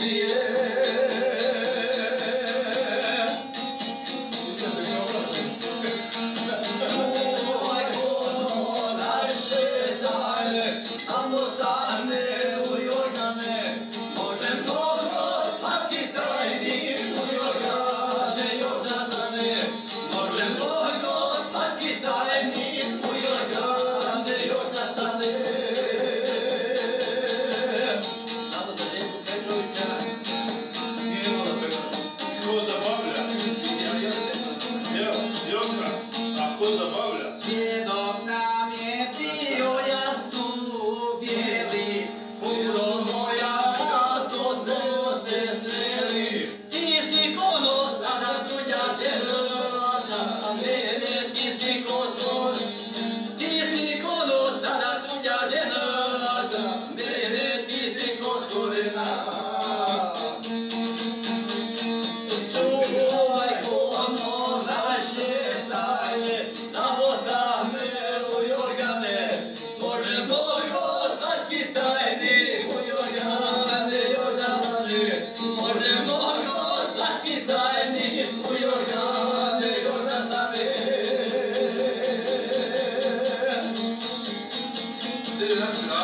yeah.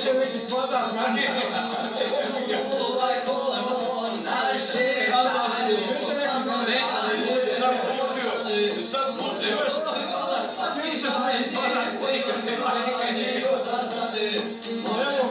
će neki podat manje. Znači. Sad kupiš, ti ćeš neki podat. Moja